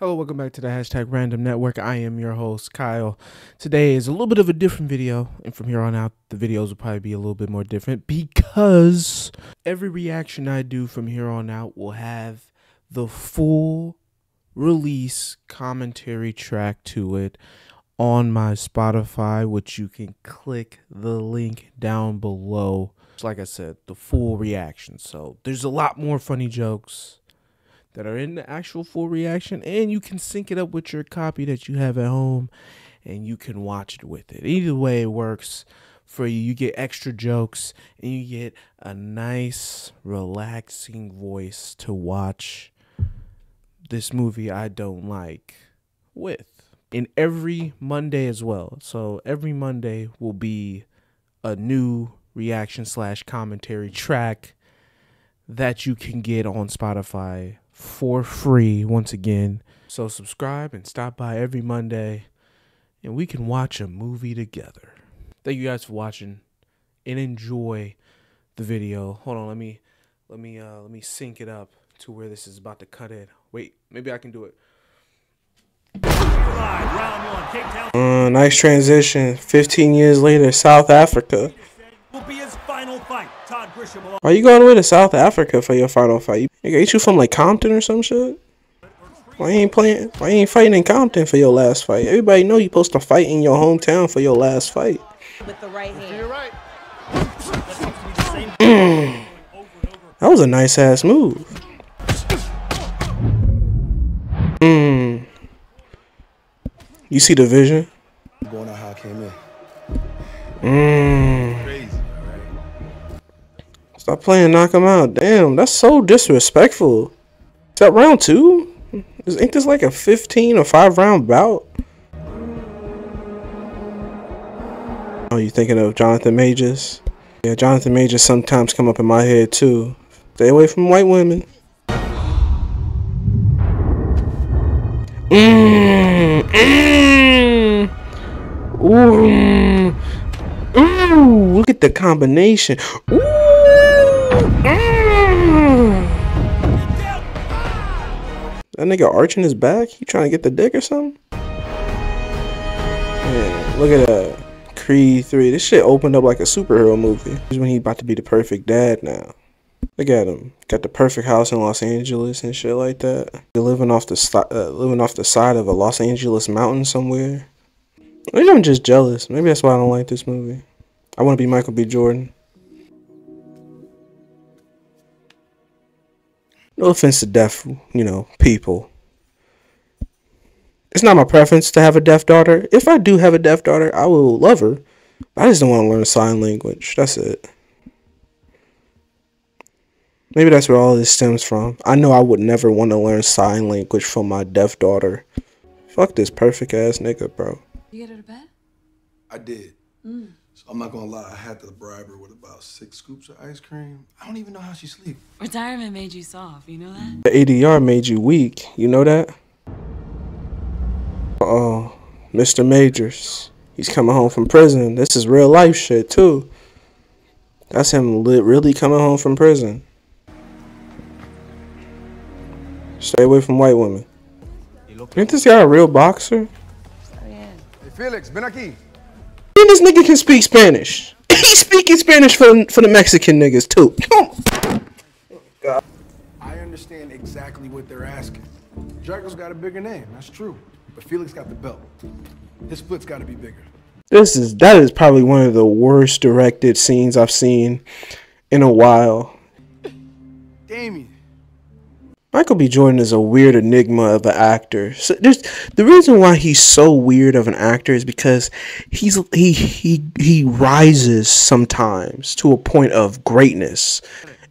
Hello, welcome back to the hashtag Random Network. I am your host, Kyle. Today is a little bit of a different video, and from here on out, the videos will probably be a little bit more different because every reaction I do from here on out will have the full release commentary track to it on my Spotify, which you can click the link down below. Like I said, the full reaction. So there's a lot more funny jokes that are in the actual full reaction, and you can sync it up with your copy that you have at home and you can watch it with it. Either way, it works for you. You get extra jokes and you get a nice, relaxing voice to watch this movie I don't like with. In every Monday as well. So every Monday will be a new reaction slash commentary track that you can get on Spotify for free once again. So subscribe and stop by every Monday and we can watch a movie together. Thank you guys for watching and enjoy the video. Hold on, let me let me uh let me sync it up to where this is about to cut in. Wait, maybe I can do it. Uh, nice transition. 15 years later, South Africa. Why you going away to South Africa for your final fight? You, ain't you from like Compton or some shit? Why you ain't playing? Why you ain't fighting in Compton for your last fight? Everybody know you supposed to fight in your hometown for your last fight. With the right hand. You're right. that was a nice ass move. Mm. You see the vision? Going out how I came in. Mmm. Stop playing, knock him out. Damn, that's so disrespectful. Is that round two? Is, ain't this like a 15 or 5 round bout? Oh, you thinking of Jonathan Majors? Yeah, Jonathan Majors sometimes come up in my head too. Stay away from white women. Mmm, mmm. Ooh, mm. ooh, look at the combination. Ooh. That nigga arching his back? He trying to get the dick or something? Look at that. Creed 3. This shit opened up like a superhero movie. This is when he about to be the perfect dad now. Look at him. Got the perfect house in Los Angeles and shit like that. They're living off the uh, living off the side of a Los Angeles mountain somewhere. Maybe I'm just jealous. Maybe that's why I don't like this movie. I want to be Michael B. Jordan. No offense to deaf, you know, people. It's not my preference to have a deaf daughter. If I do have a deaf daughter, I will love her. I just don't want to learn sign language. That's it. Maybe that's where all this stems from. I know I would never want to learn sign language from my deaf daughter. Fuck this perfect ass nigga, bro. You get her to bed? I did. Mm. So I'm not gonna lie, I had to bribe her with about six scoops of ice cream. I don't even know how she sleeps. Retirement made you soft, you know that? The ADR made you weak, you know that? Uh oh, Mr. Majors. He's coming home from prison. This is real life shit too. That's him really coming home from prison. Stay away from white women. Ain't this guy a real boxer? Hey Felix, ven aquí. And this nigga can speak Spanish. He's speaking Spanish for, for the Mexican niggas too. I understand exactly what they're asking. Drago's got a bigger name, that's true. But Felix got the belt. His split's gotta be bigger. This is that is probably one of the worst directed scenes I've seen in a while. Damian, Michael B. Jordan is a weird enigma of an actor. So there's the reason why he's so weird of an actor is because he's he he he rises sometimes to a point of greatness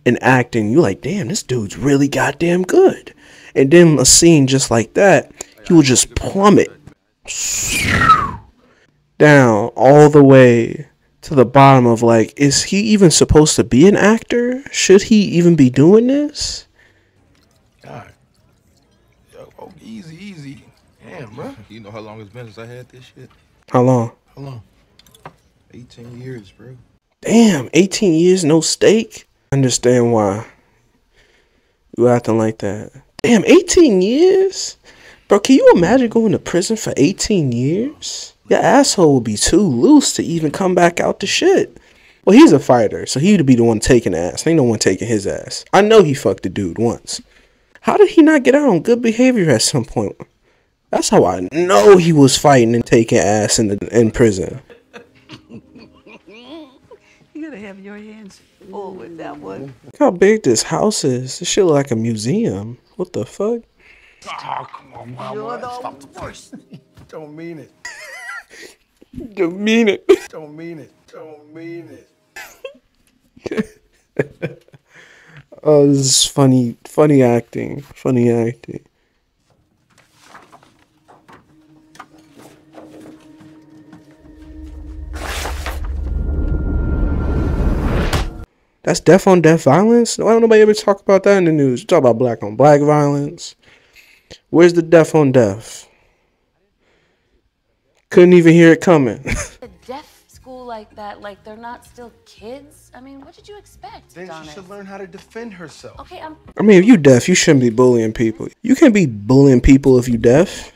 in acting. You're like, damn, this dude's really goddamn good. And then a scene just like that, he will just plummet down all the way to the bottom of like, is he even supposed to be an actor? Should he even be doing this? Easy, easy. Damn, bro. You know how long it's been since I had this shit? How long? How long? 18 years, bro. Damn, 18 years, no steak? Understand why you acting like that. Damn, 18 years? Bro, can you imagine going to prison for 18 years? Your asshole would be too loose to even come back out the shit. Well, he's a fighter, so he'd be the one taking ass. Ain't no one taking his ass. I know he fucked the dude once. How did he not get out on good behavior at some point? That's how I know he was fighting and taking ass in the in prison. You gotta have your hands full with that one. Look how big this house is. This shit look like a museum. What the fuck? Oh, come on, mama. You're the Stop the worst. Don't mean it. Don't mean it. Don't mean it. Don't mean it. Oh, this is funny. Funny acting. Funny acting. That's death on death violence. Why don't nobody ever talk about that in the news? Talk about black on black violence. Where's the death on death? Couldn't even hear it coming. a deaf school like that, like they're not still kids? I mean, what did you expect, Then Adonis? she should learn how to defend herself. Okay, I'm I mean, if you deaf, you shouldn't be bullying people. You can't be bullying people if you deaf.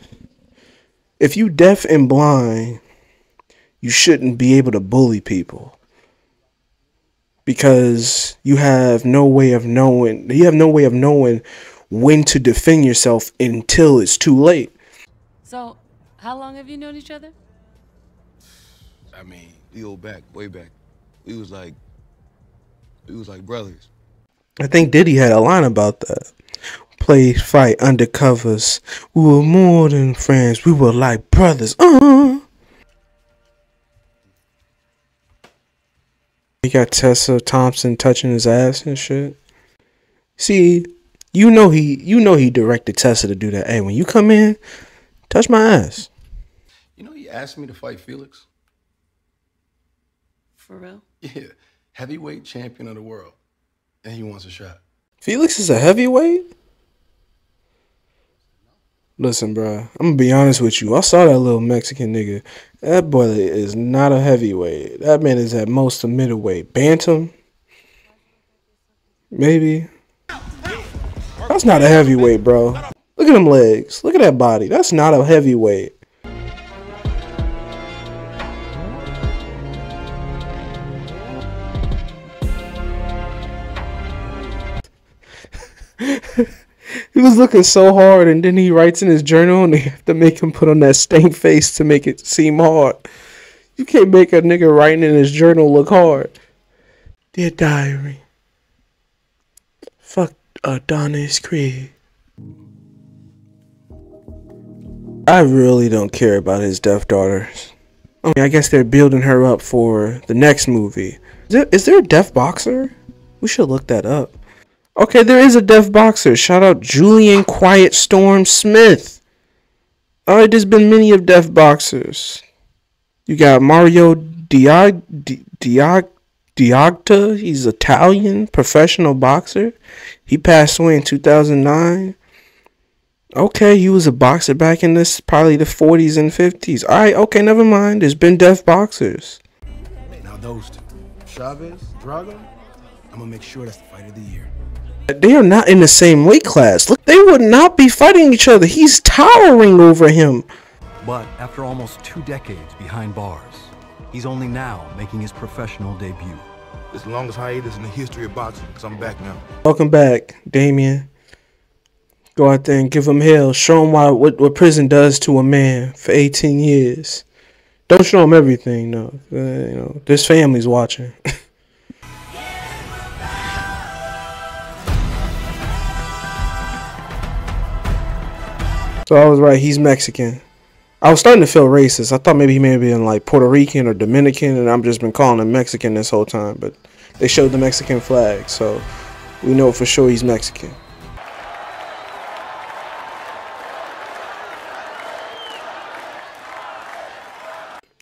If you deaf and blind, you shouldn't be able to bully people. Because you have no way of knowing you have no way of knowing when to defend yourself until it's too late. So, how long have you known each other? I mean, we back, way back. We was like, we was like brothers. I think Diddy had a line about that. Play, fight, undercovers. We were more than friends. We were like brothers. Uh. You got Tessa Thompson touching his ass and shit. See, you know he, you know he directed Tessa to do that. Hey, when you come in, touch my ass. You know, he asked me to fight Felix. For real? Yeah, heavyweight champion of the world. And he wants a shot. Felix is a heavyweight. Listen, bro, I'm gonna be honest with you. I saw that little Mexican nigga. That boy is not a heavyweight. That man is at most a middleweight. Bantam, maybe. That's not a heavyweight, bro. Look at them legs. Look at that body. That's not a heavyweight. He was looking so hard, and then he writes in his journal, and they have to make him put on that stank face to make it seem hard. You can't make a nigga writing in his journal look hard. Dear diary, fuck Adonis Creed. I really don't care about his deaf daughters. I mean, I guess they're building her up for the next movie. Is there, is there a deaf boxer? We should look that up. Okay, there is a deaf boxer. Shout out Julian Quiet Storm Smith. Alright, there's been many of deaf boxers. You got Mario Diag Di- Diag Diagta. He's Italian professional boxer. He passed away in 2009. Okay, he was a boxer back in this probably the 40s and 50s. Alright, okay, never mind. There's been deaf boxers. Now those two, Chavez, Drago, I'm gonna make sure that's the fight of the year. They are not in the same weight class. Look, they would not be fighting each other. He's towering over him. But after almost two decades behind bars, he's only now making his professional debut. It's the longest hiatus in the history of boxing, because I'm back now. Welcome back, Damian. Go out there and give him hell. Show him why what, what prison does to a man for 18 years. Don't show him everything, though. Uh, you know, this family's watching. so I was right. He's Mexican. I was starting to feel racist. I thought maybe he may have been like Puerto Rican or Dominican, and I've just been calling him Mexican this whole time. But they showed the Mexican flag, so we know for sure he's Mexican.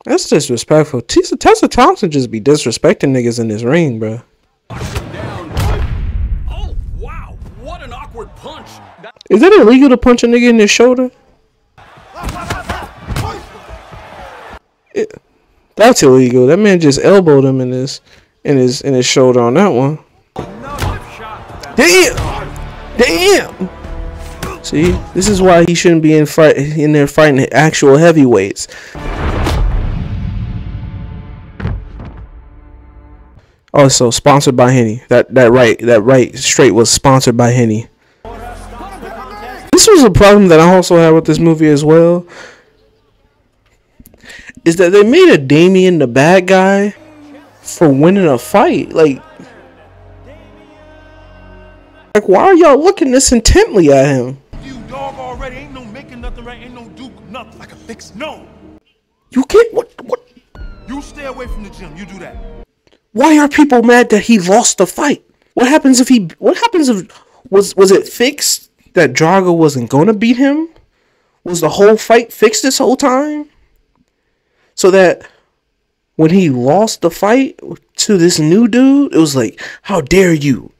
That's disrespectful. Tessa, Tessa Thompson just be disrespecting niggas in this ring, bro. Oh, wow. What an awkward punch. Is it illegal to punch a nigga in the shoulder? It- that's illegal. That man just elbowed him in his in his in his shoulder on that one. Damn! Damn! See, this is why he shouldn't be in fight in there fighting actual heavyweights. Oh, also sponsored by Henny. That that right that right straight was sponsored by Henny. This was a problem that I also had with this movie as well. Is that they made a Damian the bad guy for winning a fight? Like, like why are y'all looking this intently at him? You dog already ain't no making nothing right, ain't no duke nothing. I can fix no. You can't. What? What? You stay away from the gym. You do that. Why are people mad that he lost the fight? What happens if he? What happens if was was it fixed that Drago wasn't gonna beat him? Was the whole fight fixed this whole time? So that when he lost the fight to this new dude, it was like, how dare you?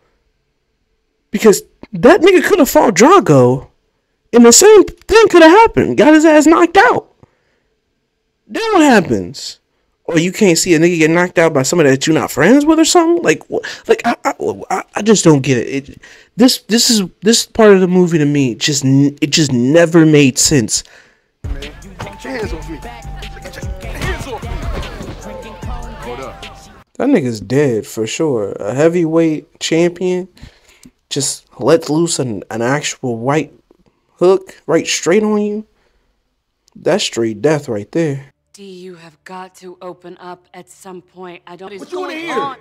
Because that nigga could have fought Drago, and the same thing could have happened. Got his ass knocked out. Then what happens? Or you can't see a nigga get knocked out by somebody that you're not friends with or something. Like. Like I, I, I just don't get it. it. This, this is this part of the movie to me. Just, it just never made sense. That nigga's dead for sure. A heavyweight champion just lets loose an, an actual white hook right straight on you. That's straight death right there. D, you have got to open up at some point. I don't. What you wanna hear?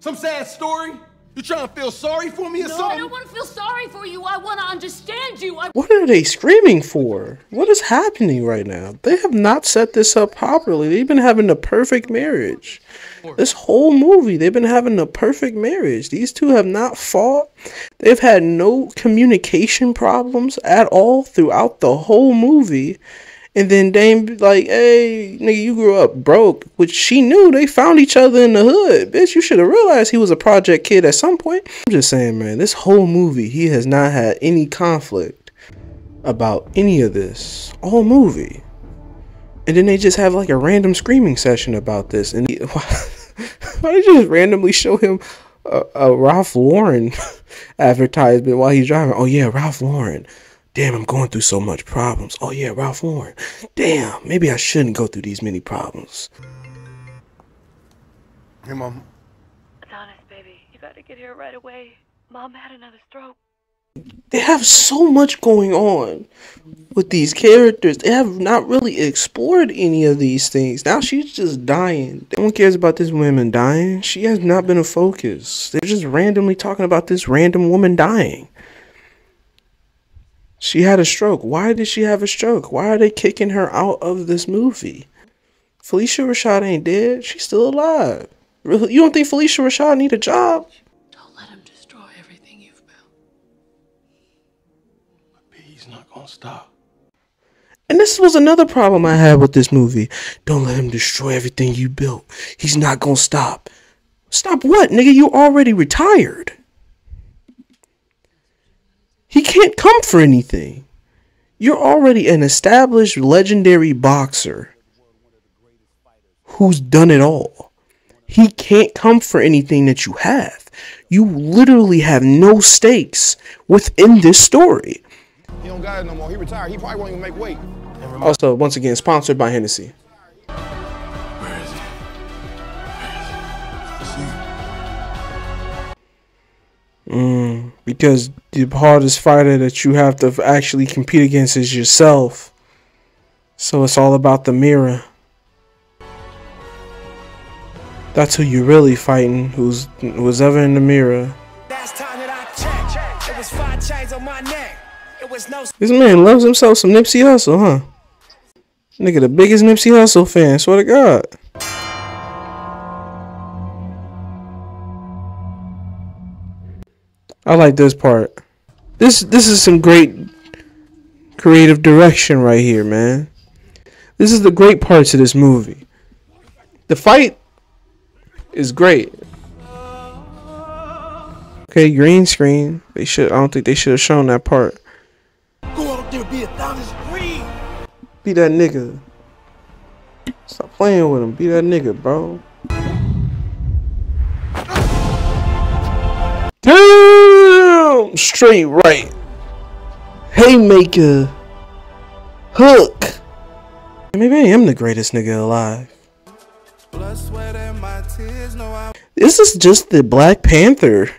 Some sad story? You trying to feel sorry for me or No, I don't want to feel sorry for you. I want to understand you. I What are they screaming for? What is happening right now? They have not set this up properly. They've been having the perfect marriage. This whole movie, they've been having the perfect marriage. These two have not fought. They've had no communication problems at all throughout the whole movie. And then Dame like, hey, nigga, you grew up broke, which she knew they found each other in the hood. Bitch, you should have realized he was a project kid at some point. I'm just saying, man, this whole movie, he has not had any conflict about any of this. All movie. And then they just have like a random screaming session about this. And he, why, why you just randomly show him a, a Ralph Lauren advertisement while he's driving? Oh, yeah, Ralph Lauren. Damn, I'm going through so much problems. Oh yeah, Ralph Lauren. Damn, maybe I shouldn't go through these many problems. Hey, mom. Adonis, baby, you gotta get here right away. Mom had another stroke. They have so much going on with these characters. They have not really explored any of these things. Now she's just dying. No one cares about this woman dying. She has not been a focus. They're just randomly talking about this random woman dying. She had a stroke. Why did she have a stroke? Why are they kicking her out of this movie? Phylicia Rashad ain't dead. She's still alive. Really? You don't think Phylicia Rashad need a job? Don't let him destroy everything you've built. He's not gonna stop. And this was another problem I had with this movie. Don't let him destroy everything you built. He's not gonna stop. Stop what, nigga? You already retired. He can't come for anything. You're already an established legendary boxer who's done it all. He can't come for anything that you have. You literally have no stakes within this story. He don't got it no more. He retired. He probably won't even make weight. Also, once again, sponsored by Hennessy. Mm, because the hardest fighter that you have to actually compete against is yourself. So it's all about the mirror. That's who you're really fighting. Who's who's ever in the mirror. Last time that I checked, it was five chains on my neck. It was no This man loves himself some Nipsey Hussle, huh? Nigga, the biggest Nipsey Hussle fan. Swear to God. I like this part. This this is some great creative direction right here, man. This is the great parts of this movie. The fight is great. Okay, green screen. They should. I don't think they should have shown that part. Go out there, be Adonis Creed. Be that nigga. Stop playing with him. Be that nigga, bro. Damn! Straight right. Haymaker. Hook. Maybe I am the greatest nigga alive. This is just the Black Panther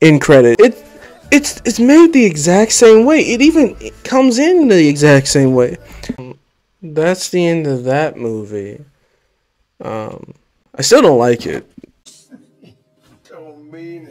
in credit. It it's it's made the exact same way. It even it comes in the exact same way. That's the end of that movie. Um, I still don't like it. It.